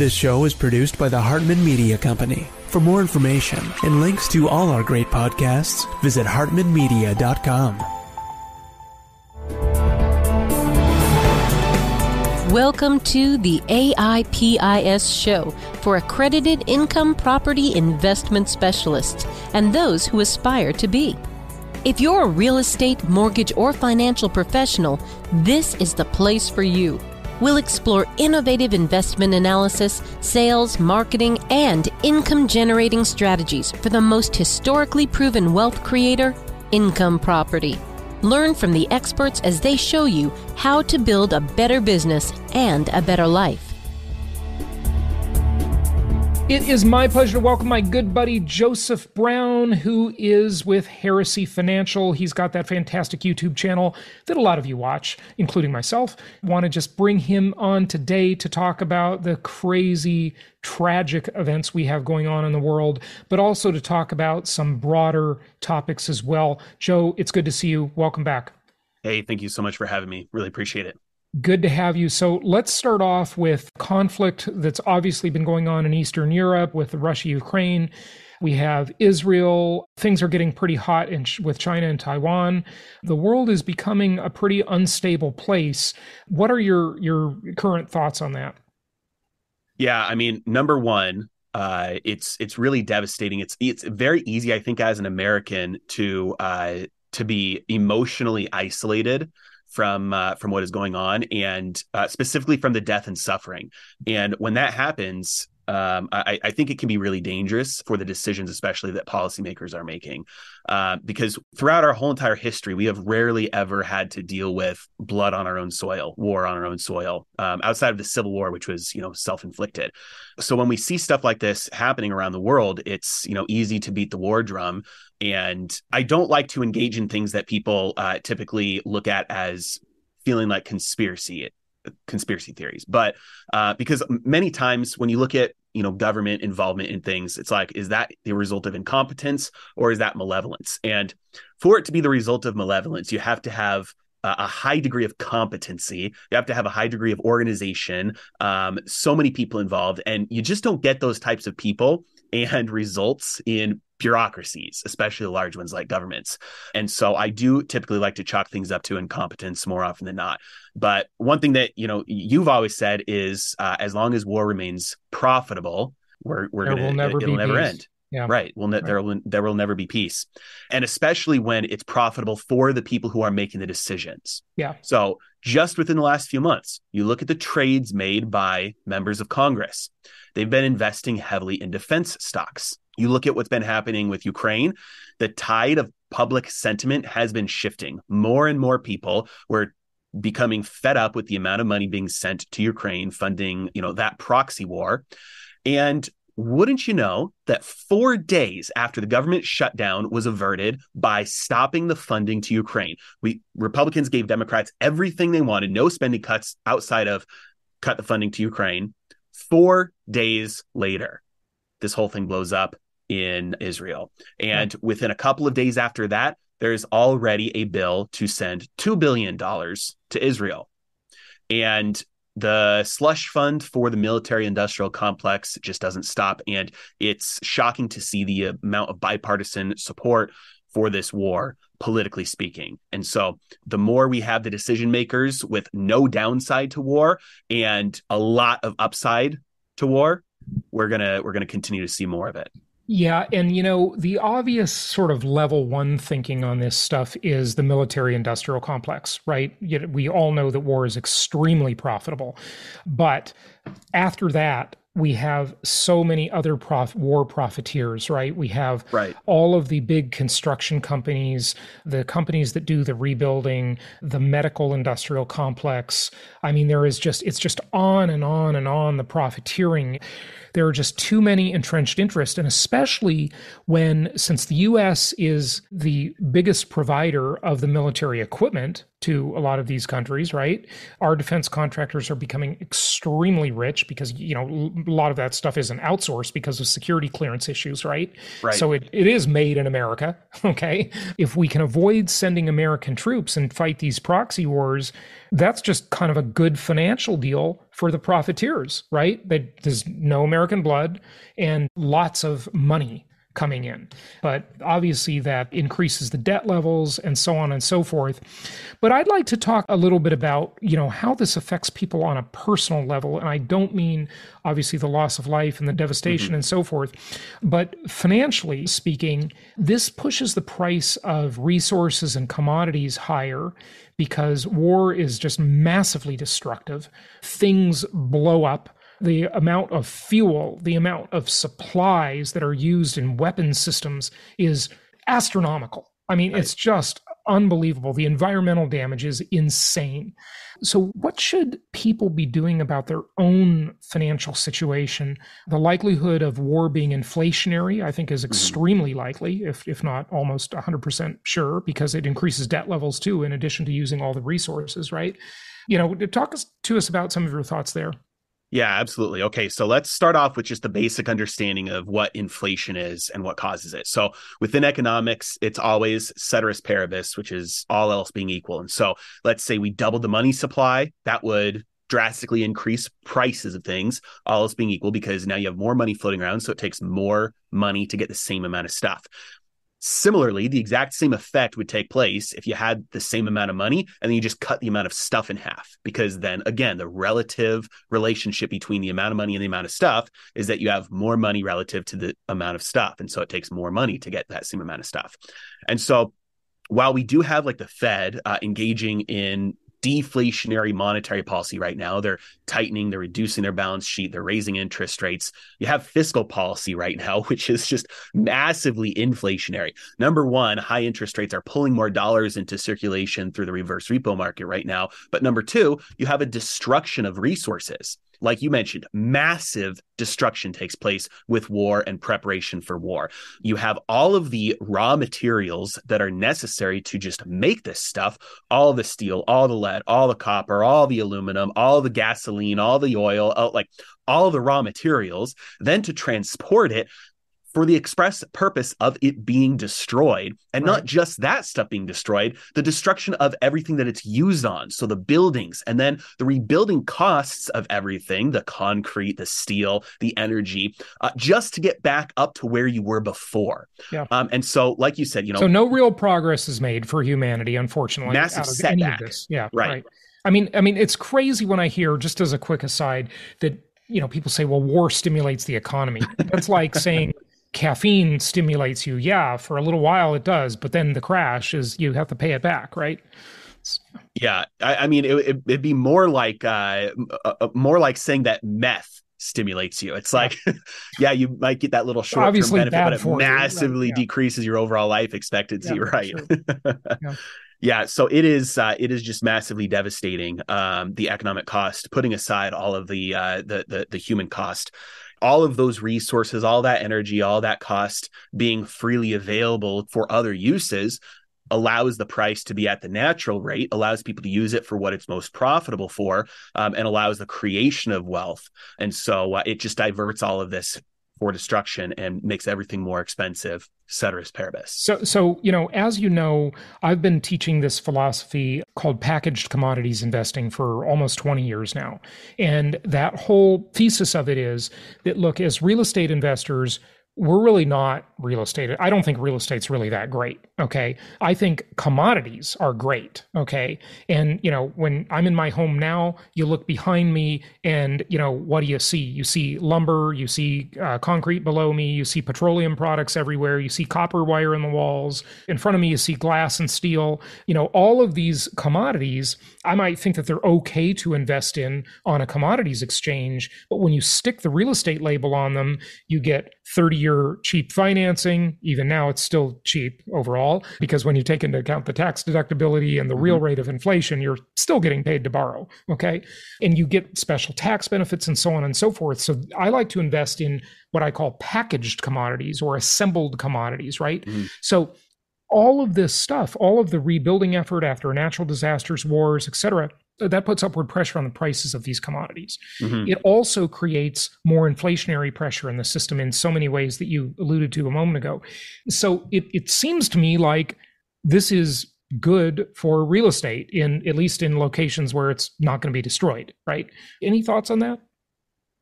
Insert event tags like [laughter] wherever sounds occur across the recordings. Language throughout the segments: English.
This show is produced by the Hartman Media Company. For more information and links to all our great podcasts, visit hartmanmedia.com. Welcome to the AIPIS show for accredited income property investment specialists and those who aspire to be. If you're a real estate, mortgage, or financial professional, this is the place for you. We'll explore innovative investment analysis, sales, marketing, and income generating strategies for the most historically proven wealth creator, income property. Learn from the experts as they show you how to build a better business and a better life. It is my pleasure to welcome my good buddy Joseph Brown, who is with Heresy Financial. He's got that fantastic YouTube channel that a lot of you watch, including myself. Want to just bring him on today to talk about the crazy, tragic events we have going on in the world, but also to talk about some broader topics as well. Joe, it's good to see you. Welcome back. Hey, thank you so much for having me. Really appreciate it. Good to have you. So let's start off with conflict that's obviously been going on in Eastern Europe with Russia, Ukraine. We have Israel. Things are getting pretty hot in, with China and Taiwan. The world is becoming a pretty unstable place. What are your your current thoughts on that? Yeah, I mean, number one, uh, it's it's really devastating. It's it's very easy, I think, as an American to uh, to be emotionally isolated from uh, from what is going on, and uh, specifically from the death and suffering. And when that happens, um, I, I, think it can be really dangerous for the decisions, especially that policymakers are making, uh, because throughout our whole entire history, we have rarely ever had to deal with blood on our own soil, war on our own soil, um, outside of the Civil War, which was you know self inflicted. So when we see stuff like this happening around the world, it's you know easy to beat the war drum, and I don't like to engage in things that people uh, typically look at as feeling like conspiracy conspiracy theories. But uh, because many times when you look at you know government involvement in things it's like is that the result of incompetence or is that malevolence? And for it to be the result of malevolence you have to have a high degree of competency. You have to have a high degree of organization um, so many people involved and you just don't get those types of people and results in bureaucracies, especially the large ones like governments. And so I do typically like to chalk things up to incompetence more often than not. But one thing that you know you've always said is uh, as long as war remains profitable, we're we're there gonna will never it'll never peace. end. Yeah. Right. Well, ne- right. there will there will never be peace, and especially when it's profitable for the people who are making the decisions. Yeah. So just within the last few months, you look at the trades made by members of Congress. They've been investing heavily in defense stocks. You look at what's been happening with Ukraine, the tide of public sentiment has been shifting. More and more people were becoming fed up with the amount of money being sent to Ukraine funding, you know, that proxy war. And wouldn't you know that 4 days after the government shutdown was averted by stopping the funding to Ukraine. We Republicans gave Democrats everything they wanted, no spending cuts outside of cut the funding to Ukraine. 4 days later, this whole thing blows up in Israel. And hmm. within a couple of days after that, there's already a bill to send $2 billion to Israel. And the slush fund for the military industrial complex just doesn't stop. And it's shocking to see the amount of bipartisan support for this war, politically speaking. And so the more we have the decision makers with no downside to war and a lot of upside to war, we're gonna we're gonna continue to see more of it. Yeah, and you know, the obvious sort of level one thinking on this stuff is the military industrial complex, right? We all know that war is extremely profitable. But after that, we have so many other prof- war profiteers, right? We have right. all of the big construction companies, the companies that do the rebuilding, the medical industrial complex. I mean, there is just, it's just on and on and on the profiteering. There are just too many entrenched interests, and especially when, since the US is the biggest provider of the military equipment to a lot of these countries, right? Our defense contractors are becoming extremely rich because, you know, a lot of that stuff isn't outsourced because of security clearance issues, right? Right. So it, it is made in America, [laughs] okay? If we can avoid sending American troops and fight these proxy wars, that's just kind of a good financial deal for the profiteers, right? That there's no American blood and lots of money coming in. But obviously, that increases the debt levels and so on and so forth. But I'd like to talk a little bit about, you know, how this affects people on a personal level. And I don't mean obviously the loss of life and the devastation mm-hmm. and so forth, but financially speaking, this pushes the price of resources and commodities higher because war is just massively destructive. Things blow up the amount of fuel, the amount of supplies that are used in weapon systems is astronomical. I mean, right. it's just unbelievable. The environmental damage is insane. So, what should people be doing about their own financial situation? The likelihood of war being inflationary, I think, is mm-hmm. extremely likely, if, if not almost 100% sure, because it increases debt levels too, in addition to using all the resources, right? You know, talk to us about some of your thoughts there. Yeah, absolutely. Okay, so let's start off with just the basic understanding of what inflation is and what causes it. So, within economics, it's always ceteris paribus, which is all else being equal. And so, let's say we doubled the money supply, that would drastically increase prices of things, all else being equal, because now you have more money floating around. So, it takes more money to get the same amount of stuff. Similarly, the exact same effect would take place if you had the same amount of money and then you just cut the amount of stuff in half. Because then again, the relative relationship between the amount of money and the amount of stuff is that you have more money relative to the amount of stuff. And so it takes more money to get that same amount of stuff. And so while we do have like the Fed uh, engaging in deflationary monetary policy right now. They're tightening, they're reducing their balance sheet, they're raising interest rates. You have fiscal policy right now, [laughs] which is just massively inflationary. Number one, high interest rates are pulling more dollars into circulation through the reverse repo market right now. But number two, you have a destruction of resources like you mentioned, massive destruction takes place with war and preparation for war. You have all of the raw materials that are necessary to just make this stuff all the steel, all the lead, all the copper, all the aluminum, all the gasoline, all the oil, all, like all the raw materials, then to transport it for the express purpose of it being destroyed and right. not just that stuff being destroyed the destruction of everything that it's used on so the buildings and then the rebuilding costs of everything the concrete the steel the energy uh, just to get back up to where you were before yeah. Um, and so like you said you know so no real progress is made for humanity unfortunately massive setback yeah right. right i mean i mean it's crazy when i hear just as a quick aside that you know people say well war stimulates the economy that's like [laughs] saying caffeine stimulates you. Yeah, for a little while it does, but then the crash is you have to pay it back, right? Yeah, I, I mean, it, would be more like uh, uh, uh, more like saying that meth stimulates you. It's like, yeah, [laughs] you might get that little short term benefit, but it massively yeah. decreases your overall life expectancy, yeah, right? [laughs] yeah. yeah. so it is uh, it is just massively devastating. Um, the economic cost, putting aside all of the uh, the, the the human cost all of those resources, all that energy, all that cost being freely available for other uses allows the price to be at the natural rate, allows people to use it for what it's most profitable for, um, and allows the creation of wealth. And so uh, it just diverts all of this for destruction and makes everything more expensive ceteris paribus. So, so you know, as you know, I've been teaching this philosophy called packaged commodities investing for almost 20 years now, and that whole thesis of it is that look, as real estate investors, we're really not real estate. I don't think real estate's really that great. Okay. I think commodities are great. Okay. And, you know, when I'm in my home now, you look behind me and, you know, what do you see? You see lumber, you see uh, concrete below me, you see petroleum products everywhere, you see copper wire in the walls. In front of me, you see glass and steel. You know, all of these commodities, I might think that they're okay to invest in on a commodities exchange. But when you stick the real estate label on them, you get 30 year cheap financing. Even now, it's still cheap overall because when you take into account the tax deductibility and the mm-hmm. real rate of inflation, you're still getting paid to borrow. Okay. And you get special tax benefits and so on and so forth. So I like to invest in what I call packaged commodities or assembled commodities, right? Mm-hmm. So all of this stuff, all of the rebuilding effort after natural disasters, wars, etc., that puts upward pressure on the prices of these commodities. Mm-hmm. It also creates more inflationary pressure in the system in so many ways that you alluded to a moment ago. So it, it seems to me like this is good for real estate in at least in locations where it's not going to be destroyed, right? Any thoughts on that?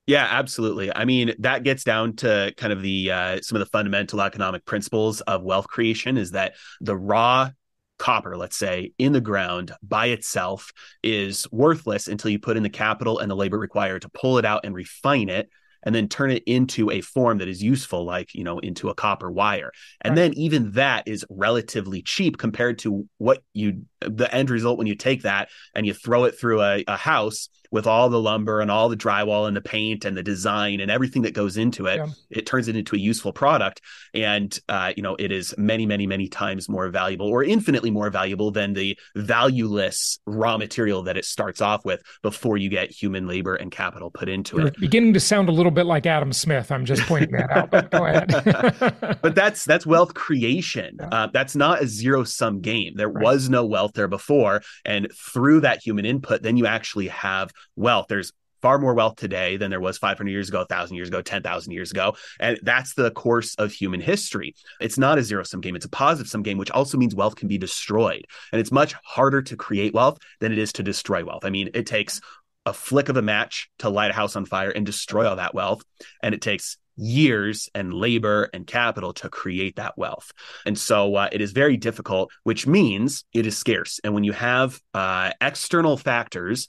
Yeah, absolutely. I mean, that gets down to kind of the uh, some of the fundamental economic principles of wealth creation is that the raw copper, let's say, in the ground by itself is worthless until you put in the capital and the labor required to pull it out and refine it and then turn it into a form that is useful, like, you know, into a copper wire. And right. then even that is relatively cheap compared to what you, the end result when you take that and you throw it through a, a house with all the lumber and all the drywall and the paint and the design and everything that goes into it, yeah. it turns it into a useful product. And, uh, you know, it is many, many, many times more valuable or infinitely more valuable than the valueless raw material that it starts off with before you get human labor and capital put into You're it. Beginning to sound a little bit like Adam Smith. I'm just pointing that out, but go ahead. [laughs] but that's, that's wealth creation. Yeah. Uh, that's not a zero sum game. There right. was no wealth there before. And through that human input, then you actually have wealth. There's far more wealth today than there was 500 years ago, 1,000 years ago, 10,000 years ago. And that's the course of human history. It's not a zero sum game, it's a positive sum game, which also means wealth can be destroyed. And it's much harder to create wealth than it is to destroy wealth. I mean, it takes a flick of a match to light a house on fire and destroy all that wealth. And it takes years and labor and capital to create that wealth. And so uh, it is very difficult, which means it is scarce. And when you have uh, external factors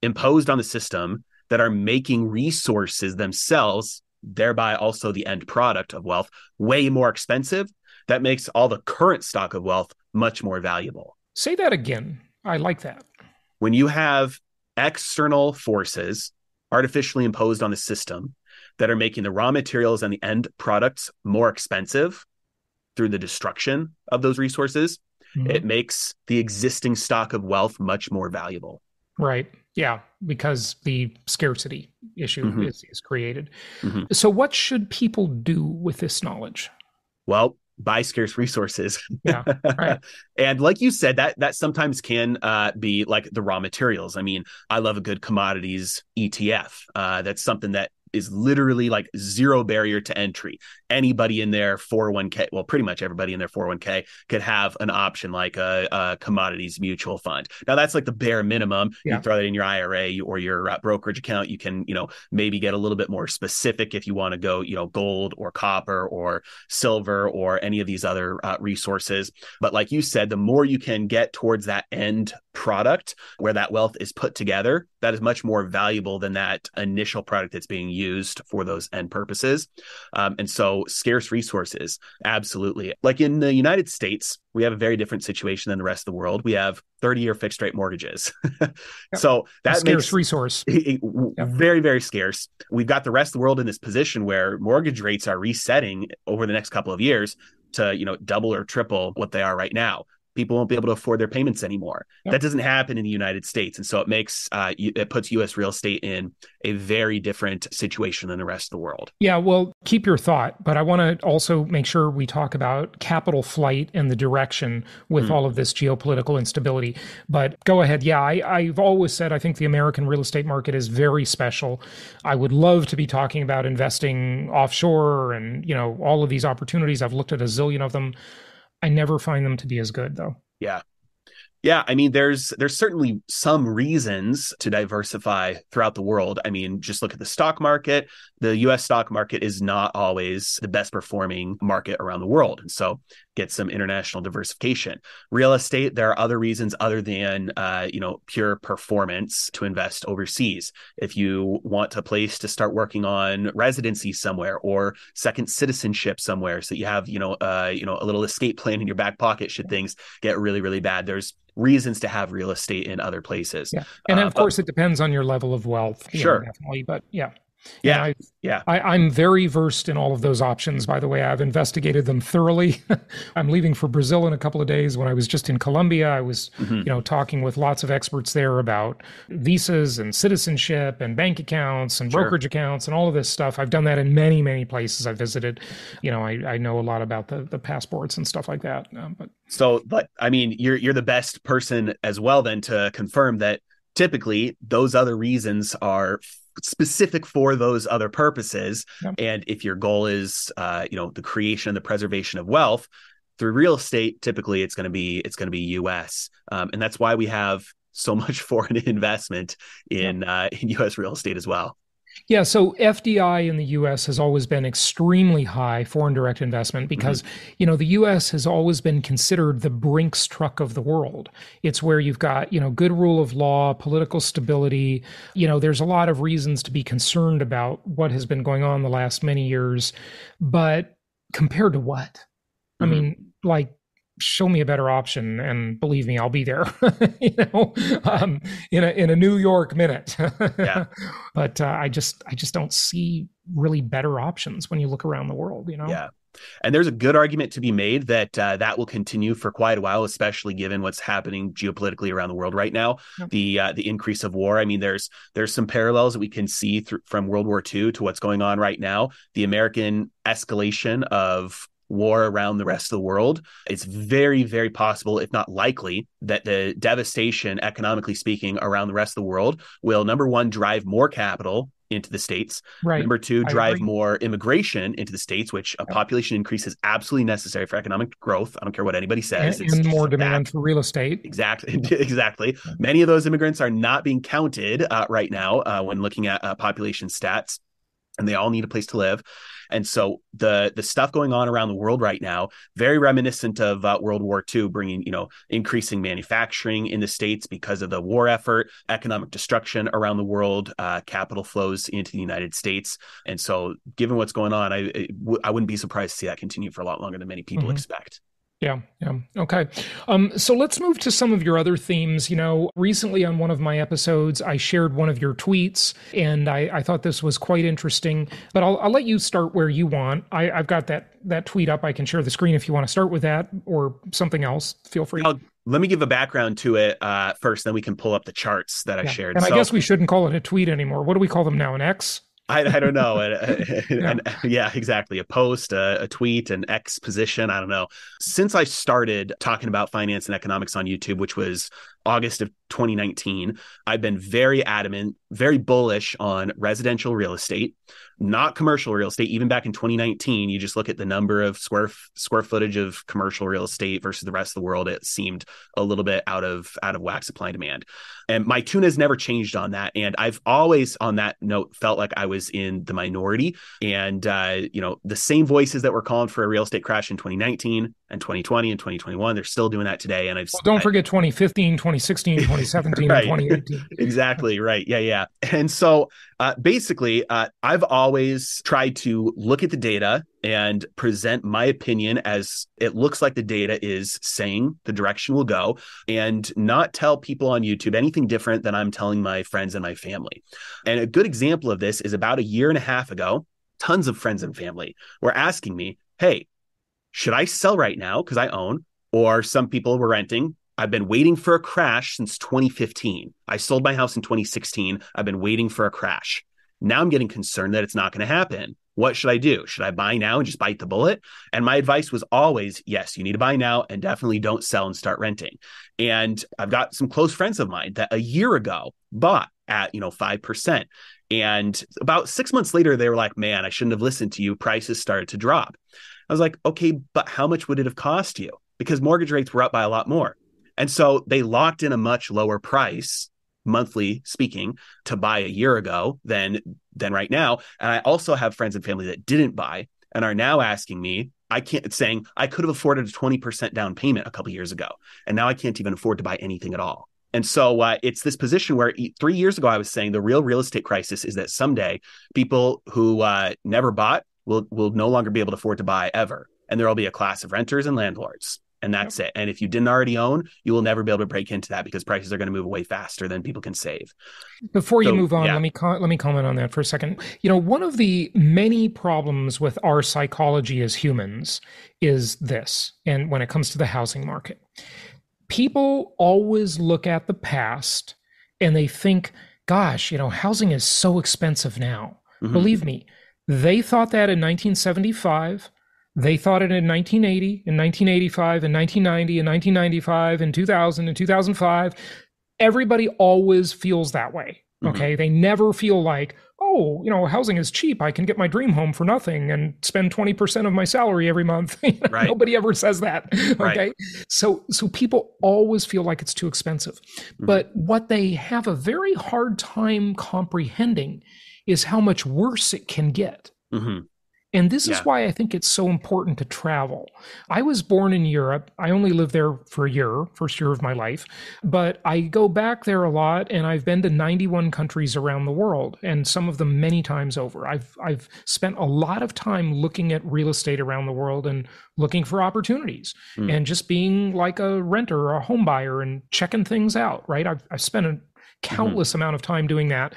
imposed on the system that are making resources themselves, thereby also the end product of wealth, way more expensive, that makes all the current stock of wealth much more valuable. Say that again. I like that. When you have external forces artificially imposed on the system that are making the raw materials and the end products more expensive through the destruction of those resources, mm-hmm. it makes the existing stock of wealth much more valuable. Right. Yeah, because the scarcity issue mm-hmm. is, is created. Mm-hmm. So, what should people do with this knowledge? Well, buy scarce resources. Yeah, right. [laughs] and like you said, that that sometimes can uh, be like the raw materials. I mean, I love a good commodities ETF. Uh, that's something that is literally like zero barrier to entry. Anybody in their 401k, well, pretty much everybody in their 401k could have an option like a, a commodities mutual fund. Now that's like the bare minimum. Yeah. You throw that in your IRA or your uh, brokerage account. You can, you know, maybe get a little bit more specific if you want to go, you know, gold or copper or silver or any of these other uh, resources. But like you said, the more you can get towards that end product where that wealth is put together, that is much more valuable than that initial product that's being used for those end purposes. Um, and so, scarce resources, absolutely. Like in the United States, we have a very different situation than the rest of the world. We have 30 year fixed rate mortgages. [laughs] so that a makes resource [laughs] very, very scarce. We've got the rest of the world in this position where mortgage rates are resetting over the next couple of years to you know double or triple what they are right now people won't be able to afford their payments anymore. Yep. That doesn't happen in the United States, and so it makes uh, it puts U.S. real estate in a very different situation than the rest of the world. Yeah, well, keep your thought, but I want to also make sure we talk about capital flight and the direction with mm. all of this geopolitical instability. But go ahead. Yeah, I, I've always said I think the American real estate market is very special. I would love to be talking about investing offshore and you know all of these opportunities. I've looked at a zillion of them. I never find them to be as good though. Yeah. Yeah, I mean, there's there's certainly some reasons to diversify throughout the world. I mean, just look at the stock market. The U.S. stock market is not always the best performing market around the world, and so get some international diversification. Real estate, there are other reasons other than uh, you know pure performance to invest overseas. If you want a place to start working on residency somewhere or second citizenship somewhere, so you have you know uh, you know a little escape plan in your back pocket should things get really really bad. There's reasons to have real estate in other places. Yeah. And uh, of course, but, it depends on your level of wealth. Sure. Know, definitely. But yeah. Yeah. I, yeah. I, am very versed in all of those options, by the way. I've investigated them thoroughly. [laughs] I'm leaving for Brazil in a couple of days. When I was just in Colombia, I was, mm-hmm. you know, talking with lots of experts there about visas and citizenship and bank accounts and sure. brokerage accounts and all of this stuff. I've done that in many, many places I've visited. You know, I, I know a lot about the, the passports and stuff like that. Um, but so, but I mean, you're you're the best person as well then to confirm that typically those other reasons are specific for those other purposes. And if your goal is, uh, you know, the creation and the preservation of wealth through real estate, typically it's going to be it's going to be U.S. Um, and that's why we have so [laughs] much foreign investment in uh, in U.S. real estate as well. Yeah, so FDI in the US has always been extremely high foreign direct investment because, mm-hmm. you know, the US has always been considered the Brinks truck of the world. It's where you've got, you know, good rule of law, political stability. You know, there's a lot of reasons to be concerned about what has been going on the last many years, but compared to what? Mm-hmm. I mean, like show me a better option and believe me i'll be there [laughs] you know um, in a in a new york minute [laughs] yeah. but uh, i just i just don't see really better options when you look around the world you know yeah and there's a good argument to be made that uh, that will continue for quite a while, especially given what's happening geopolitically around the world right now. Yep. The uh, the increase of war. I mean, there's there's some parallels that we can see through, from World War II to what's going on right now. The American escalation of war around the rest of the world, it's very, very possible, if not likely, that the devastation, economically speaking, around the rest of the world will number one, drive more capital into the states. Right. Number two, drive more immigration into the states, which a population increase is absolutely necessary for economic growth. I don't care what anybody says. And, and more demand for real estate. Exactly. [laughs] exactly. Many of those immigrants are not being counted uh, right now uh, when looking at uh, population stats and they all need a place to live. And so the the stuff going on around the world right now, very reminiscent of uh, World War II, bringing you know increasing manufacturing in the states because of the war effort, economic destruction around the world, uh, capital flows into the United States. And so, given what's going on, I I wouldn't be surprised to see that continue for a lot longer than many people mm-hmm. expect. Yeah, yeah. Okay. Um, so let's move to some of your other themes. You know, recently on one of my episodes, I shared one of your tweets, and I, I thought this was quite interesting. But I'll, I'll let you start where you want. I, have got that that tweet up. I can share the screen if you want to start with that or something else. Feel free. I'll, let me give a background to it uh, first, then we can pull up the charts that I shared. And so, I guess we shouldn't call it a tweet anymore. What do we call them now? An X? I, I don't know. [laughs] and, yeah. And, yeah. exactly. A post, a, a, tweet, an exposition. I don't know. Since I started talking about finance and economics on YouTube, which was August of 2019, I've been very adamant, very bullish on residential real estate not commercial real estate. Even back in 2019, you just look at the number of square square footage of commercial real estate versus the rest of the world. It seemed a little bit out of out of whack supply and demand. And my tune has never changed on that. And I've always, on that note, felt like I was in the minority. And uh, you know, the same voices that were calling for a real estate crash in 2019 and 2020 and 2021, they're still doing that today. And I've well, don't I, forget 2015, 2016, 2017, [laughs] right. 2018. exactly right. Yeah, yeah. And so uh, basically, uh, I've always tried to look at the data and present my opinion as it looks like the data is saying the direction will go, and not tell people on YouTube anything different than I'm telling my friends and my family. And a good example of this is about a year and a half ago, tons of friends and family were asking me, Hey, should I sell right now because I own? Or some people were renting I've been waiting for a crash since 2015. I sold my house in 2016. I've been waiting for a crash. Now I'm getting concerned that it's not going to happen. What should I do? Should I buy now and just bite the bullet? And my advice was always yes, you need to buy now and definitely don't sell and start renting. And I've got some close friends of mine that a year ago bought at, you know, 5%. And about six months later, they were like, man, I shouldn't have listened to you. Prices started to drop. I was like, okay, but how much would it have cost you? Because mortgage rates were up by a lot more. And so they locked in a much lower price monthly speaking to buy a year ago than than right now. And I also have friends and family that didn't buy and are now asking me, I can't saying I could have afforded a 20% down payment a couple years ago. And now I can't even afford to buy anything at all. And so uh, it's this position where three years ago I was saying the real real estate crisis is that someday people who uh, never bought will will no longer be able to afford to buy ever, and there will be a class of renters and landlords and that's it. And if you didn't already own, you will never be able to break into that because prices are going to move away faster than people can save. Before you move on, yeah. let me let me comment on that for a second. You know, one of the many problems with our psychology as humans is this, and when it comes to the housing market, people always look at the past and they think, "Gosh, you know, housing is so expensive now." Mm-hmm. Believe me, they thought that in 1975. They thought it in 1980, in 1985, in 1990, in 1995, in 2000, in 2005. Everybody always feels that way. Mm-hmm. Okay. Mm-hmm. They never feel like, oh, you know, housing is cheap. I can get my dream home for nothing and spend 20% of my salary every month. [laughs] right. Nobody ever says that. Okay. Right. So so people always feel like it's too expensive. Mm-hmm. But what they have a very hard time comprehending is how much worse it can get. Mm-hmm. And this yeah. is why I think it's so important to travel. I was born in Europe. I only lived there for a year, first year of my life, but I go back there a lot and I've been to 91 countries around the world and some of them many times over. I've I've spent a lot of time looking at real estate around the world and looking for opportunities mm. and just being like a renter or a home buyer and checking things out, right? I've I've spent a mm-hmm. countless mm-hmm. amount of time doing that.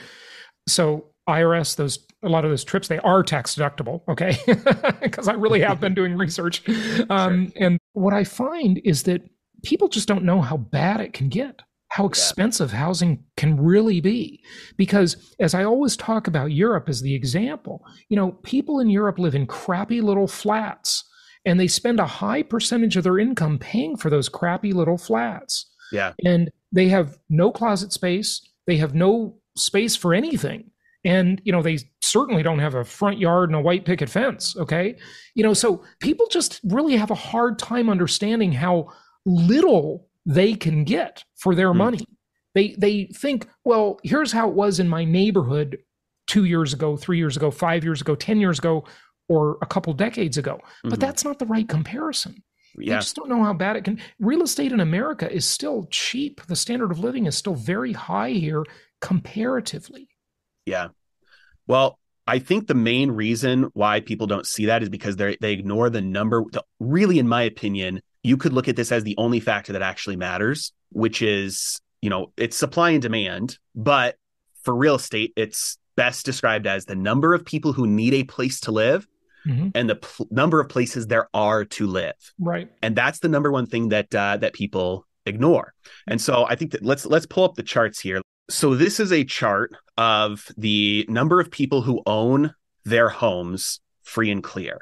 So IRS, those a lot of those trips they are tax deductible okay? [laughs] Because i really have been doing research. [laughs] Um, sure. and what i find is that people just don't know how bad it can get how expensive yeah. housing can really be. Because as i always talk about europe as the example. You know people in europe live in crappy little flats and they spend a high percentage of their income paying for those crappy little flats. Yeah. And they have no closet space they have no space for anything and you know they certainly don't have a front yard and a white picket fence okay you know so people just really have a hard time understanding how little they can get for their mm. money they they think well here's how it was in my neighborhood 2 years ago 3 years ago 5 years ago 10 years ago or a couple decades ago mm-hmm. but that's not the right comparison yeah. They just don't know how bad it can. Real estate in America is still cheap. The standard of living is still very high here comparatively. Yeah. Well, I think the main reason why people don't see that is because they they ignore the number. The, really, in my opinion, you could look at this as the only factor that actually matters, which is you know it's supply and demand. But for real estate, it's best described as the number of people who need a place to live mm-hmm. and the pl- number of places there are to live. Right. And that's the number one thing that uh, that people ignore. And so I think that let's let's pull up the charts here. So this is a chart of the number of people who own their homes free and clear,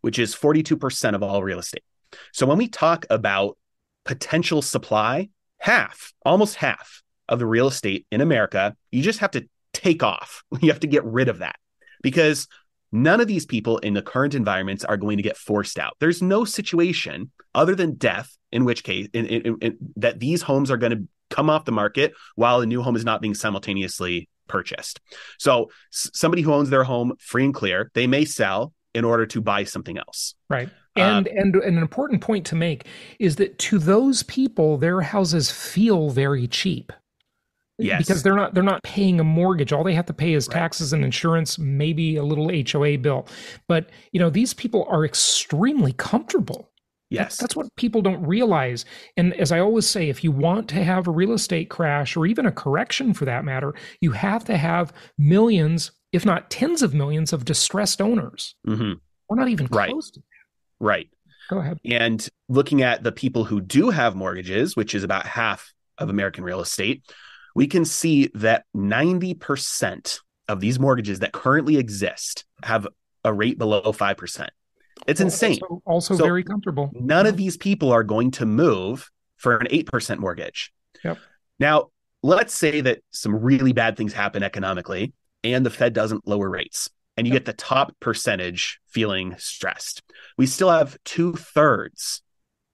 which is 42% of all real estate. So when we talk about potential supply, half, almost half of the real estate in America, you just have to take off. [laughs] You have to get rid of that because none of these people in the current environments are going to get forced out. There's no situation other than death in which case in, in, in, that these homes are going to come off the market while a new home is not being simultaneously purchased. So somebody who owns their home free and clear, they may sell in order to buy something else. Right. And, uh, and and an important point to make is that to those people, their houses feel very cheap. Yes. Because they're not they're not paying a mortgage. All they have to pay is taxes and insurance, maybe a little HOA bill. But you know, these people are extremely comfortable. Yes. That's what people don't realize. And as I always say, if you want to have a real estate crash or even a correction for that matter, you have to have millions, if not tens of millions, of distressed owners. Mm-hmm. We're not even right. close to that. Right. Go ahead. And looking at the people who do have mortgages, which is about half of American real estate, we can see that 90% of these mortgages that currently exist have a rate below 5%. It's insane. Also, also so very comfortable. None of these people are going to move for an 8% mortgage. Yep. Now, let's say that some really bad things happen economically and the Fed doesn't lower rates and you yep. get the top percentage feeling stressed. We still have two thirds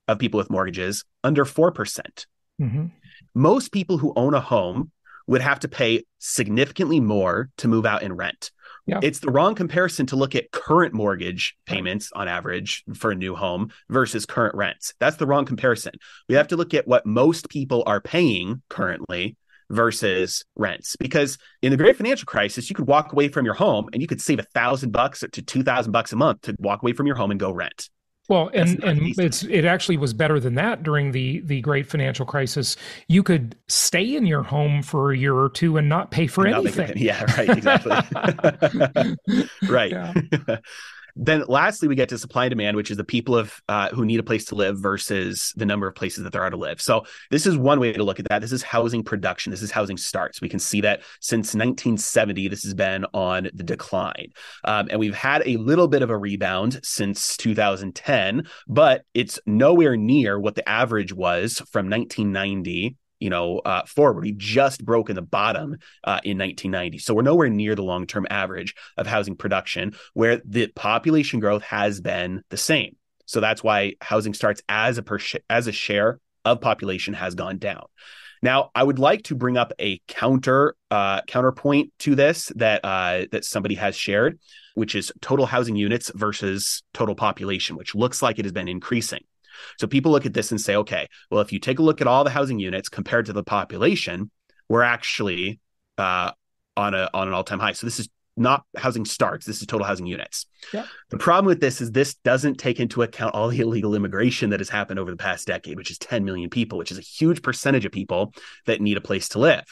of people with mortgages under 4%. percent mm-hmm. Most people who own a home would have to pay significantly more to move out and rent. Yeah. It's the wrong comparison to look at current mortgage payments on average for a new home versus current rents. That's the wrong comparison. We have to look at what most people are paying currently versus rents because in the great financial crisis you could walk away from your home and you could save a thousand bucks to two thousand bucks a month to walk away from your home and go rent Well, and and it's it actually was better than that during the the great financial crisis. You could stay in your home for a year or two and not pay for anything. Yeah, right, exactly. [laughs] [laughs] right. [laughs] Then, lastly, we get to supply and demand, which is the people of uh, who need a place to live versus the number of places that there are to live. So, this is one way to look at that. This is housing production. This is housing starts. We can see that since 1970, this has been on the decline, um, and we've had a little bit of a rebound since 2010, but it's nowhere near what the average was from 1990 you know, uh, forward. We've just broken the bottom uh, in 1990. So we're nowhere near the long term average of housing production, where the population growth has been the same. So that's why housing starts as a per sh- as a share of population has gone down. Now, I would like to bring up a counter uh, counterpoint to this that uh, that somebody has shared, which is total housing units versus total population, which looks like it has been increasing. So people look at this and say, okay, well, if you take a look at all the housing units compared to the population, we're actually uh, on a on an all time high. So this is not housing starts. This is total housing units. Yeah. The problem with this is this doesn't take into account all the illegal immigration that has happened over the past decade, which is 10 million people, which is a huge percentage of people that need a place to live.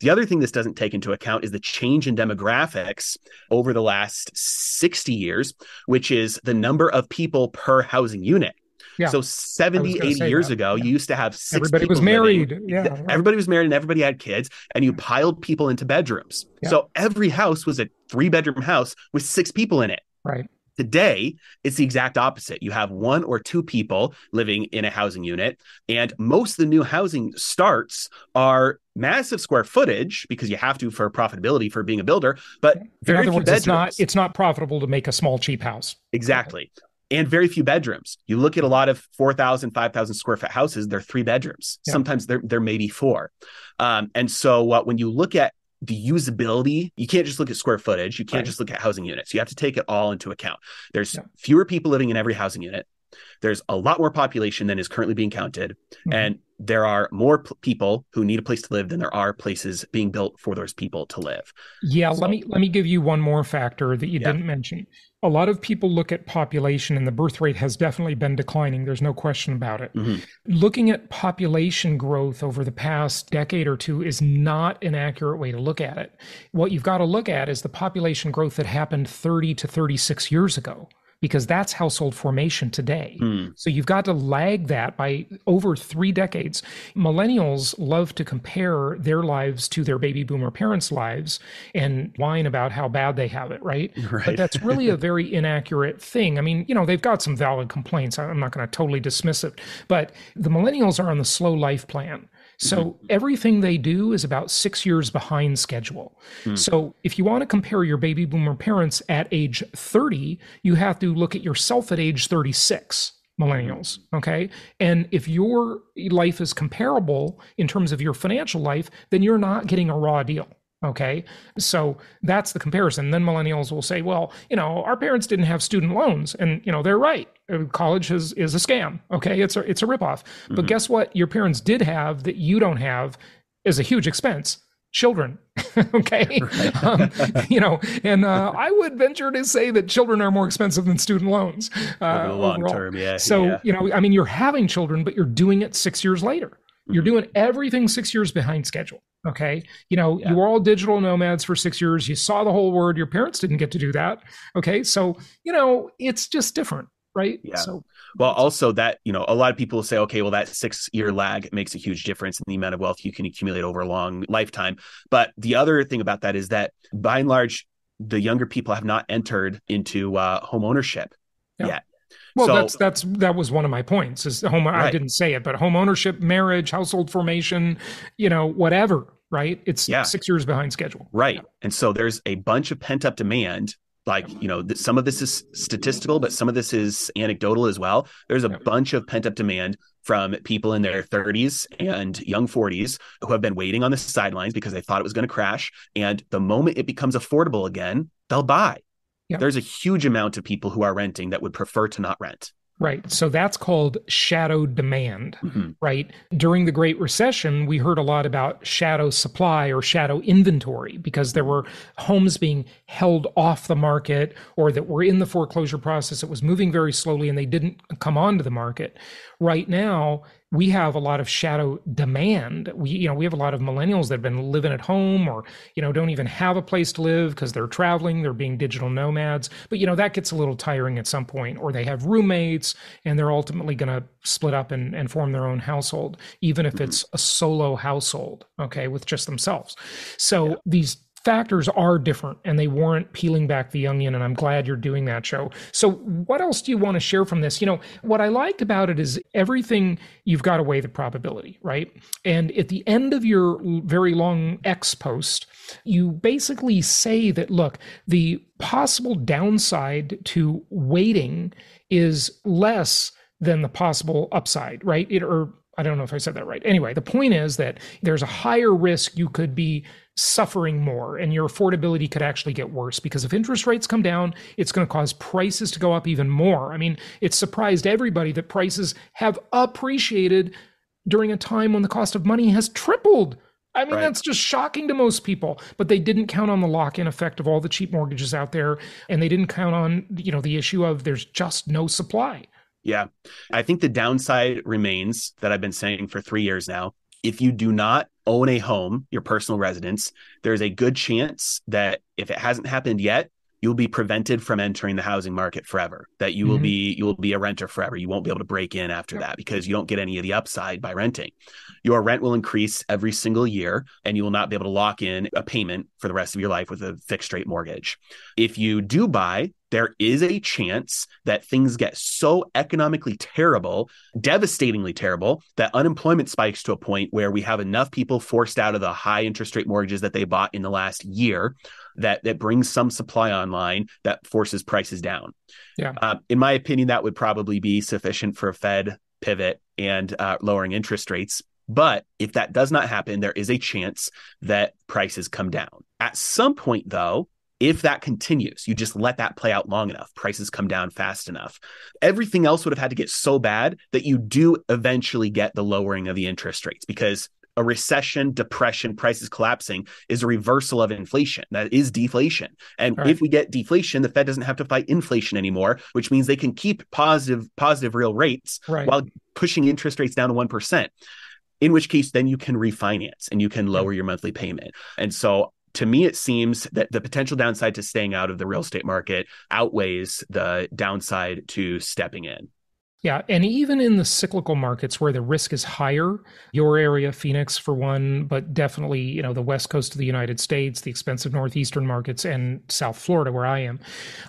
The other thing this doesn't take into account is the change in demographics over the last 60 years, which is the number of people per housing unit. Yeah. So 70, 80 years that. ago, yeah. you used to have six Everybody was married. Living. Yeah. Right. Everybody was married and everybody had kids, and you piled people into bedrooms. Yeah. So every house was a three bedroom house with six people in it. Right. Today, it's the exact opposite. You have one or two people living in a housing unit, and most of the new housing starts are massive square footage because you have to for profitability for being a builder, but very few words, bedrooms. It's not, it's not profitable to make a small, cheap house. Exactly and very few bedrooms. You look at a lot of 4,000, 5,000 square foot houses, they're three bedrooms. Yeah. Sometimes there, there may be four. Um, and so uh, when you look at the usability, you can't just look at square footage. You can't right. just look at housing units. You have to take it all into account. There's yeah. fewer people living in every housing unit. There's a lot more population than is currently being counted. Mm-hmm. And there are more p- people who need a place to live than there are places being built for those people to live. Yeah, so, let me let me give you one more factor that you yeah. didn't mention. A lot of people look at population and the birth rate has definitely been declining. There's no question about it. Mm-hmm. Looking at population growth over the past decade or two is not an accurate way to look at it. What you've got to look at is the population growth that happened 30 to 36 years ago because that's household formation today. Mm. So you've got to lag that by over three decades. Millennials love to compare their lives to their baby boomer parents' lives and whine about how bad they have it, right? [laughs] right. But that's really a very inaccurate thing. I mean, you know, they've got some valid complaints. I'm not going to totally dismiss it, but the millennials are on the slow life plan. So mm-hmm. everything they do is about six years behind schedule. Mm. So if you want to compare your baby boomer parents at age 30, you have to look at yourself at age 36 millennials okay and if your life is comparable in terms of your financial life then you're not getting a raw deal Okay. So that's the comparison. Then millennials will say, well, you know, our parents didn't have student loans. And, you know, they're right. Uh, college is, is a scam. Okay. It's a, it's a ripoff. Mm-hmm. But guess what? Your parents did have that you don't have is a huge expense children. [laughs] okay. [laughs] Right. [laughs] um, you know, and uh, I would venture to say that children are more expensive than student loans. Uh, long overall. term. Yeah. So, yeah. you know, I mean, you're having children, but you're doing it six years later. You're mm-hmm. doing everything six years behind schedule. Okay. You know, yeah. you were all digital nomads for six years. You saw the whole world. Your parents didn't get to do that. Okay. So, you know, it's just different. Right. Yeah. So, well, also that, you know, a lot of people say, okay, well, that six year lag makes a huge difference in the amount of wealth you can accumulate over a long lifetime. But the other thing about that is that by and large, the younger people have not entered into uh, home ownership yeah. yet. Well, so, that's that's that was one of my points. Is home? Right. I didn't say it, but home ownership, marriage, household formation, you know, whatever. Right? It's yeah. six years behind schedule. Right. Yeah. And so there's a bunch of pent up demand. Like you know, th- some of this is statistical, but some of this is anecdotal as well. There's a yeah. bunch of pent up demand from people in their 30s and young 40s who have been waiting on the sidelines because they thought it was going to crash. And the moment it becomes affordable again, they'll buy. There's a huge amount of people who are renting that would prefer to not rent. Right. So that's called shadow demand, Mhm. right? During the Great Recession, we heard a lot about shadow supply or shadow inventory because there were homes being held off the market or that were in the foreclosure process. It was moving very slowly and they didn't come onto the market. Right now, we have a lot of shadow demand. We, you know, we have a lot of millennials that have been living at home or, you know, don't even have a place to live because they're traveling, they're being digital nomads. But, you know, that gets a little tiring at some point, or they have roommates and they're ultimately going to split up and, and form their own household, even if mm-hmm. it's a solo household, okay, with just themselves. So these factors are different and they warrant peeling back the onion and i'm glad you're doing that show so what else do you want to share from this? You know what i liked about it is everything you've got to weigh the probability right? And at the end of your very long x post you basically say that look the possible downside to waiting is less than the possible upside right? It or I don't know if I said that right. Anyway, the point is that there's a higher risk you could be suffering more and your affordability could actually get worse because if interest rates come down, it's going to cause prices to go up even more. I mean, it's surprised everybody that prices have appreciated during a time when the cost of money has tripled. I mean, Right. that's just shocking to most people. But they didn't count on the lock-in effect of all the cheap mortgages out there, and they didn't count on, you know, the issue of there's just no supply. Yeah. I think the downside remains that I've been saying for three years now. If you do not own a home, your personal residence, there's a good chance that if it hasn't happened yet, you'll be prevented from entering the housing market forever. That you will Mhm. be you will be a renter forever. You won't be able to break in after Yep. that because you don't get any of the upside by renting. Your rent will increase every single year and you will not be able to lock in a payment for the rest of your life with a fixed rate mortgage. If you do buy, there is a chance that things get so economically terrible, devastatingly terrible, that unemployment spikes to a point where we have enough people forced out of the high interest rate mortgages that they bought in the last year that that brings some supply online that forces prices down. Yeah. Uh, in my opinion, that would probably be sufficient for a Fed pivot and uh, lowering interest rates. But if that does not happen, there is a chance that prices come down. At some point, though, if that continues, you just let that play out long enough, prices come down fast enough. Everything else would have had to get so bad that you do eventually get the lowering of the interest rates because a recession, depression, prices collapsing is a reversal of inflation. That is deflation. And Right. if we get deflation, the Fed doesn't have to fight inflation anymore, which means they can keep positive positive real rates Right. while pushing interest rates down to 1%. In which case then you can refinance and you can lower your monthly payment. And so to me, it seems that the potential downside to staying out of the real estate market outweighs the downside to stepping in. Yeah, and even in the cyclical markets where the risk is higher, your area, Phoenix for one, but definitely, you know, the west coast of the United States, the expensive northeastern markets and South Florida where I am.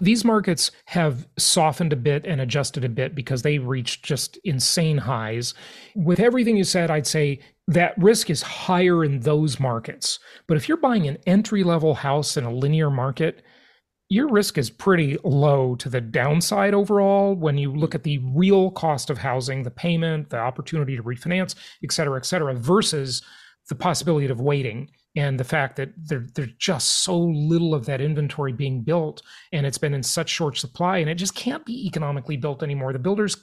These markets have softened a bit and adjusted a bit because they reached just insane highs. With everything you said, I'd say that risk is higher in those markets. But if you're buying an entry-level house in a linear market, your risk is pretty low to the downside overall when you look at the real cost of housing, the payment, the opportunity to refinance, et cetera, et cetera, versus the possibility of waiting and the fact that there, there's just so little of that inventory being built and it's been in such short supply and it just can't be economically built anymore. The builders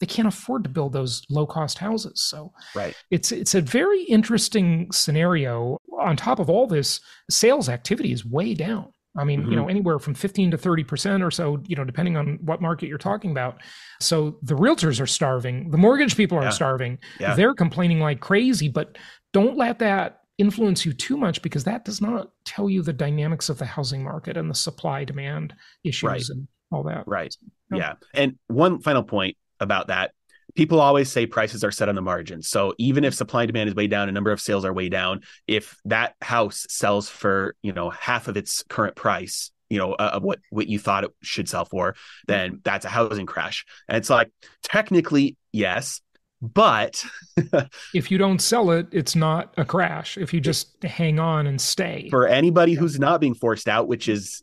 they can't afford to build those low cost houses. So Right. it's it's a very interesting scenario. On top of all this, sales activity is way down. I mean, you mm-hmm. know, anywhere from 15 to 30% or so, you know, depending on what market you're talking about. So the realtors are starving, the mortgage people are Yeah. starving. Yeah. They're complaining like crazy, but don't let that influence you too much because that does not tell you the dynamics of the housing market and the supply demand issues Right. and all that. Right. Yeah. And one final point about that people always say prices are set on the margin. So even if supply and demand is way down, a number of sales are way down. If that house sells for, you know, half of its current price, you know, uh, of what what you thought it should sell for, then that's a housing crash. And it's like technically yes, but [laughs] If you don't sell it, it's not a crash. If you just hang on and stay. for anybody who's not being forced out, which is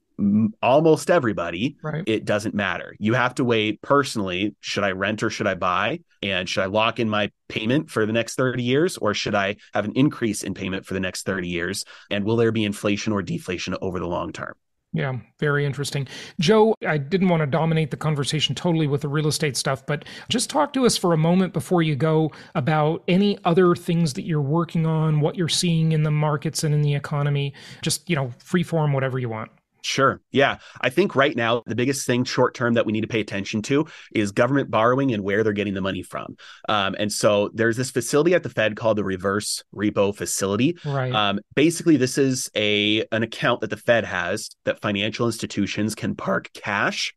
almost everybody, right. it doesn't matter. You have to weigh personally should I rent or should I buy? And should I lock in my payment for the next 30 years or should I have an increase in payment for the next 30 years? And will there be inflation or deflation over the long term? Yeah, very interesting. Joe, I didn't want to dominate the conversation totally with the real estate stuff, but just talk to us for a moment before you go about any other things that you're working on, what you're seeing in the markets and in the economy. Just, you know, free form, whatever you want. Sure. Yeah. I think right now, the biggest thing short term that we need to pay attention to is government borrowing and where they're getting the money from. Um, and so there's this facility at the Fed called the reverse repo facility. Right. Um, basically, this is a an account that the Fed has that financial institutions can park cash.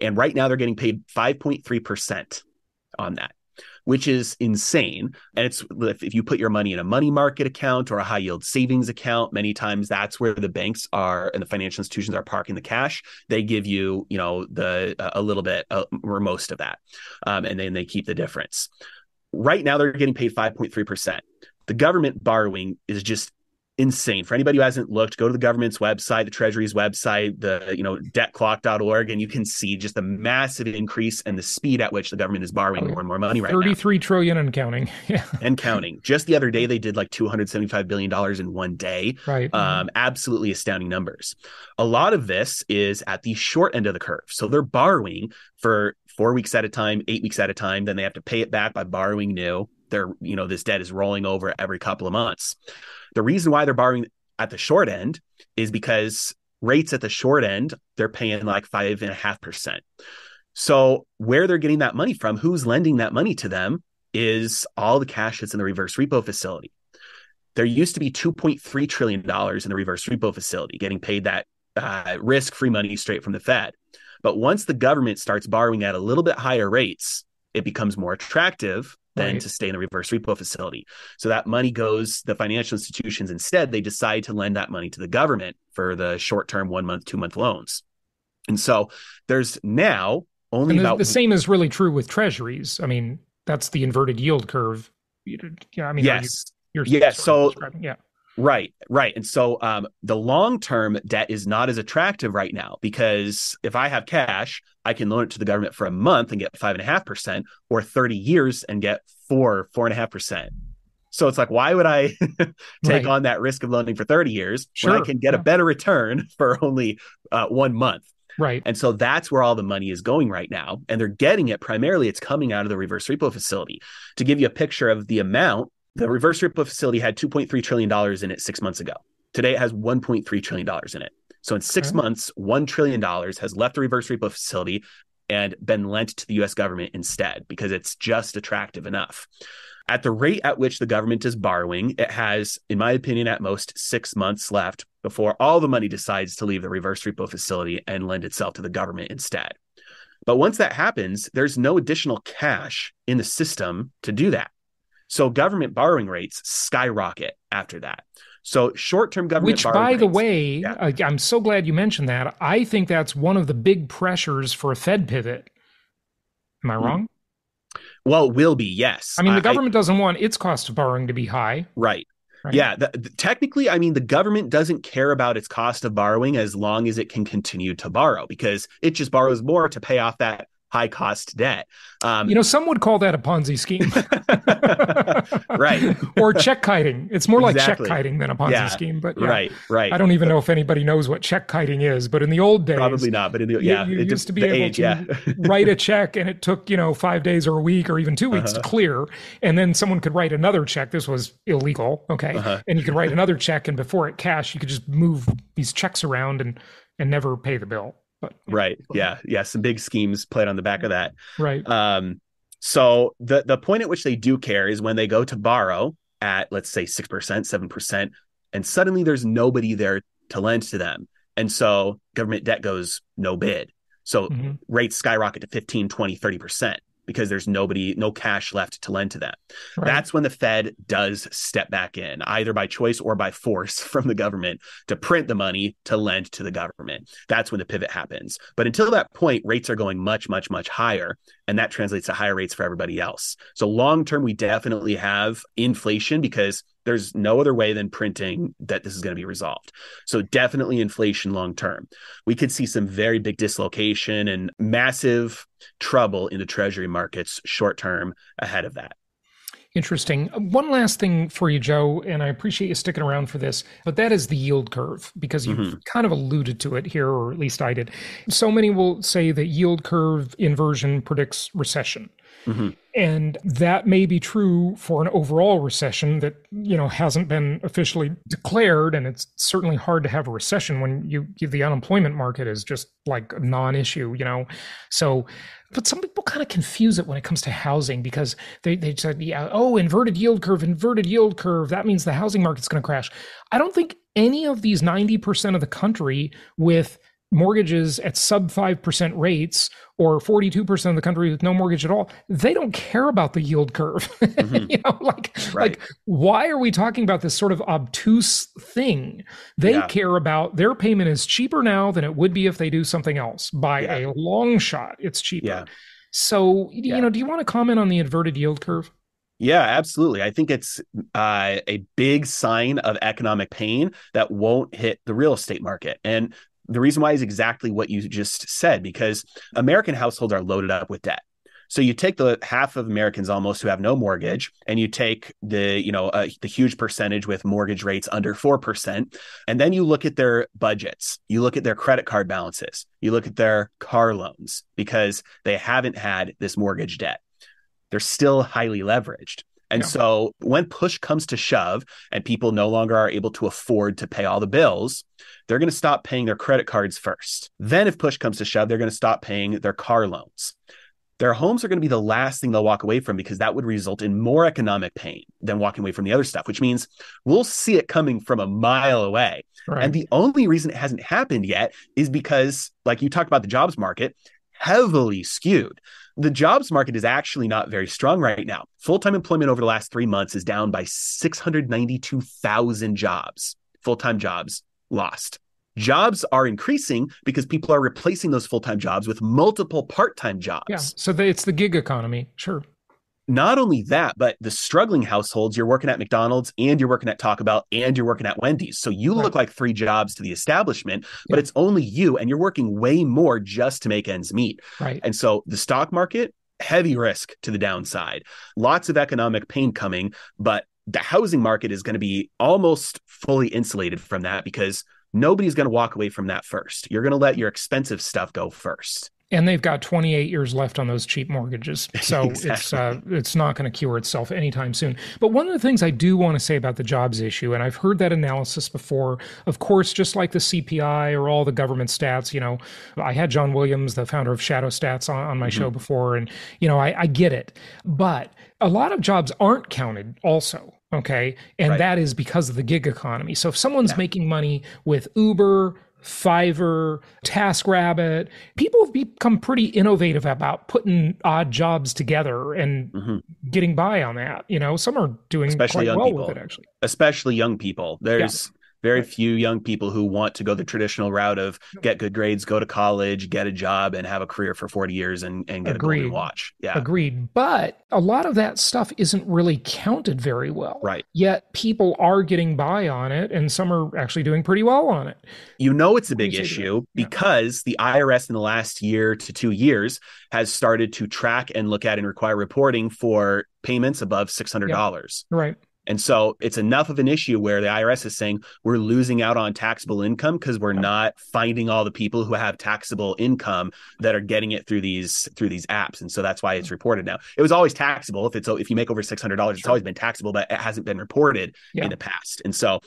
And right now, they're getting paid 5.3% on that which is insane. And it's if you put your money in a money market account or a high yield savings account, many times that's where the banks are and the financial institutions are parking the cash. They give you, you know, the a little bit uh, or most of that, um, and then they keep the difference. Right now, they're getting paid five point three percent. The government borrowing is just insane. For anybody who hasn't looked, go to the government's website, the Treasury's website, the you know debtclock.org, and you can see just the massive increase and the speed at which the government is borrowing more and more money right 33 now. trillion and counting. [laughs] Yeah. And counting. Just the other day, they did like $275 billion in one day. Right. Um, absolutely astounding numbers. A lot of this is at the short end of the curve. So they're borrowing for four weeks at a time, eight weeks at a time. Then they have to pay it back by borrowing new. They're, you know, this debt is rolling over every couple of months. The reason why they're borrowing at the short end is because rates at the short end, they're paying like five and a half percent. So where they're getting that money from, who's lending that money to them is all the cash that's in the reverse repo facility. There used to be $2.3 trillion in the reverse repo facility getting paid that uh, risk free money straight from the Fed. But once the government starts borrowing at a little bit higher rates, it becomes more attractive than right. to stay in the reverse repo facility. So that money goes, the financial institutions instead, they decide to lend that money to the government for the short term, one month, two month loans. And so there's now only and the, about the same is really true with treasuries. I mean, that's the inverted yield curve. Yeah, I mean, yes, you, you're yeah. So yeah, Right, right. And so um, the long term debt is not as attractive right now because if I have cash, I can loan it to the government for a month and get five and a half percent, or 30 years and get four, four and a half percent. So it's like, why would I [laughs] take right. on that risk of loaning for 30 years sure. when I can get yeah. a better return [laughs] for only uh, one month? Right. And so that's where all the money is going right now. And they're getting it primarily, it's coming out of the reverse repo facility. To give you a picture of the amount, the reverse repo facility had $2.3 trillion in it six months ago. Today it has $1.3 trillion in it. So in six okay. months, $1 trillion has left the reverse repo facility and been lent to the US government instead because it's just attractive enough. At the rate at which the government is borrowing, it has, in my opinion, at most six months left before all the money decides to leave the reverse repo facility and lend itself to the government instead. But once that happens, there's no additional cash in the system to do that. So government borrowing rates skyrocket after that. So short-term government, which, by rates, the way, yeah. I'm so glad you mentioned that. I think that's one of the big pressures for a Fed pivot. Am I mm-hmm. wrong? Well, will be yes. I mean, the government I, doesn't want its cost of borrowing to be high, right? Right. Yeah, the, the, technically, I mean, the government doesn't care about its cost of borrowing as long as it can continue to borrow because it just borrows more to pay off that high cost debt. Um, you know, some would call that a Ponzi scheme, [laughs] right? [laughs] or check kiting. It's more like exactly. check kiting than a Ponzi yeah. scheme. But yeah, right, right. I don't even know if anybody knows what check kiting is. But in the old days, probably not. But in the yeah, you, you used to be able age, to yeah. [laughs] write a check, and it took you know five days or a week or even two weeks uh-huh. to clear, and then someone could write another check. This was illegal, okay? Uh-huh. And you could write another check, and before it cashed, you could just move these checks around and and never pay the bill. But, right. Yeah. Yeah. Some big schemes played on the back of that. Right. Um, so the the point at which they do care is when they go to borrow at let's say 6%, 7%, and suddenly there's nobody there to lend to them. And so government debt goes no bid. So mm-hmm. rates skyrocket to 15, 20, 30% because there's nobody, no cash left to lend to them. Right. That's when the Fed does step back in, either by choice or by force [laughs] from the government to print the money to lend to the government. That's when the pivot happens. But until that point, rates are going much, much, much higher. And that translates to higher rates for everybody else. So long term, we definitely have inflation because there's no other way than printing that this is going to be resolved. So definitely inflation long term. We could see some very big dislocation and massive trouble in the treasury markets short term ahead of that. Interesting. One last thing for you, Joe, and I appreciate you sticking around for this, but that is the yield curve because you've mm-hmm. kind of alluded to it here, or at least I did. So many will say that yield curve inversion predicts recession. Mm-hmm. And that may be true for an overall recession that, you know, hasn't been officially declared. And it's certainly hard to have a recession when you the unemployment market is just like a non-issue, you know. So but some people kind of confuse it when it comes to housing because they, they said, yeah, oh, inverted yield curve, inverted yield curve. That means the housing market's going to crash. I don't think any of these 90% of the country with mortgages at sub 5% rates or 42% of the country with no mortgage at all they don't care about the yield curve [laughs] mm-hmm. you know like right. like why are we talking about this sort of obtuse thing they yeah. care about their payment is cheaper now than it would be if they do something else by yeah. a long shot it's cheaper yeah. so you know do you want to comment on the inverted yield curve yeah, absolutely. I think it's uh, a big sign of economic pain that won't hit the real estate market. And the reason why is exactly what you just said, because American households are loaded up with debt. So you take the half of Americans almost who have no mortgage, and you take the you know uh, the huge percentage with mortgage rates under four percent, and then you look at their budgets, you look at their credit card balances, you look at their car loans because they haven't had this mortgage debt. They're still highly leveraged. And yeah. so when push comes to shove and people no longer are able to afford to pay all the bills, they're going to stop paying their credit cards first. Then, if push comes to shove, they're going to stop paying their car loans. Their homes are going to be the last thing they'll walk away from because that would result in more economic pain than walking away from the other stuff, which means we'll see it coming from a mile away. Right. And the only reason it hasn't happened yet is because, like you talked about the jobs market, heavily skewed the jobs market is actually not very strong right now. Full time employment over the last three months is down by 692,000 jobs, full time jobs lost. Jobs are increasing because people are replacing those full time jobs with multiple part time jobs. Yeah. So it's the gig economy. Sure not only that, but the struggling households, you're working at McDonald's and you're working at Taco Bell and you're working at Wendy's. So you right. look like three jobs to the establishment, but yeah. it's only you and you're working way more just to make ends meet. Right. And so the stock market, heavy risk to the downside, lots of economic pain coming, but the housing market is going to be almost fully insulated from that because nobody's going to walk away from that first. You're going to let your expensive stuff go first and they've got 28 years left on those cheap mortgages [laughs] so exactly. it's uh, it's not going to cure itself anytime soon but one of the things i do want to say about the jobs issue and i've heard that analysis before of course just like the cpi or all the government stats you know i had john williams the founder of shadow stats on, on my mm-hmm. show before and you know I, I get it but a lot of jobs aren't counted also okay and right. that is because of the gig economy so if someone's yeah. making money with uber Fiverr, TaskRabbit. People have become pretty innovative about putting odd jobs together and mm-hmm. getting by on that. You know, some are doing especially young well people. actually. Especially young people. There's very few young people who want to go the traditional route of get good grades, go to college, get a job, and have a career for 40 years and, and get Agreed. a golden watch. Yeah. Agreed. But a lot of that stuff isn't really counted very well. Right. Yet people are getting by on it, and some are actually doing pretty well on it. You know, it's a big issue because the IRS in the last year to two years has started to track and look at and require reporting for payments above $600. Right. And so it's enough of an issue where the IRS is saying we're losing out on taxable income because we're not finding all the people who have taxable income that are getting it through these through these apps. And so that's why it's mm. reported now. It was always taxable if it's if you make over six hundred dollars, it's always been taxable, but it hasn't been reported yeah. in the past. And so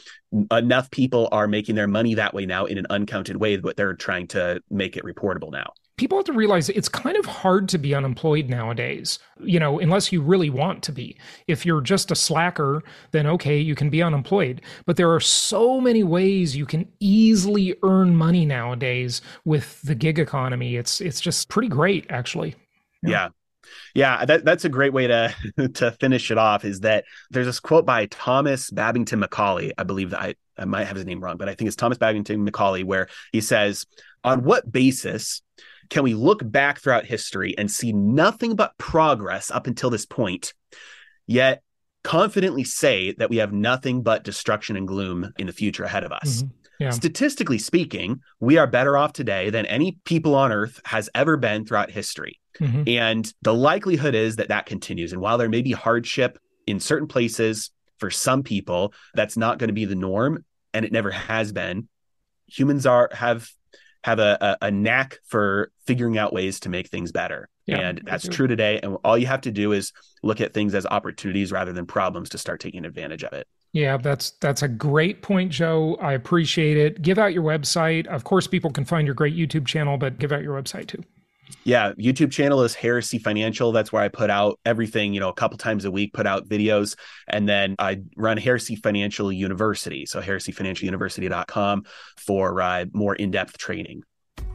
enough people are making their money that way now in an uncounted way, but they're trying to make it reportable now people have to realize it's kind of hard to be unemployed nowadays, you know, unless you really want to be. If you're just a slacker, then okay, you can be unemployed. But there are so many ways you can easily earn money nowadays with the gig economy. It's it's just pretty great actually. Yeah. yeah. Yeah, that, that's a great way to [laughs] to finish it off. Is that there's this quote by Thomas Babington Macaulay. I believe that I, I might have his name wrong, but I think it's Thomas Babington Macaulay, where he says, "On what basis can we look back throughout history and see nothing but progress up until this point, yet confidently say that we have nothing but destruction and gloom in the future ahead of us? Mm-hmm. Yeah. Statistically speaking, we are better off today than any people on earth has ever been throughout history. Mm-hmm. And the likelihood is that that continues. And while there may be hardship in certain places, for some people, that's not going to be the norm, and it never has been. Humans are have have a, a, a knack for figuring out ways to make things better. Yeah, and that's true today. And all you have to do is look at things as opportunities rather than problems to start taking advantage of it. Yeah, that's that's a great point, Joe. I appreciate it. Give out your website. Of course, people can find your great YouTube channel, but give out your website too. Yeah, YouTube channel is Heresy Financial. That's where I put out everything, you know, a couple times a week, put out videos. And then I run Heresy Financial University. So heresyfinancialuniversity.com for uh, more in depth training.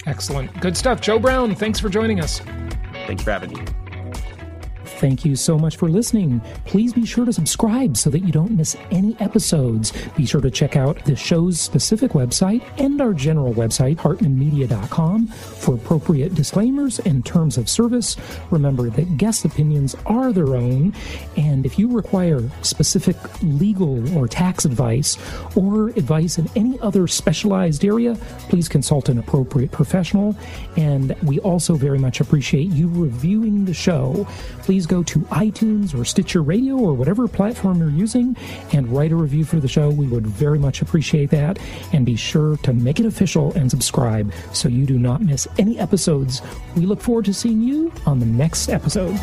Excellent. Good stuff. Joe Brown, thanks for joining us. Thanks for having me. Thank you so much for listening. Please be sure to subscribe so that you don't miss any episodes. Be sure to check out the show's specific website and our general website, hartmanmedia.com, for appropriate disclaimers and terms of service. Remember that guest opinions are their own, and if you require specific legal or tax advice or advice in any other specialized area, please consult an appropriate professional. And we also very much appreciate you reviewing the show. Please go to iTunes or Stitcher Radio or whatever platform you're using and write a review for the show. We would very much appreciate that. And be sure to make it official and subscribe so you do not miss any episodes. We look forward to seeing you on the next episode.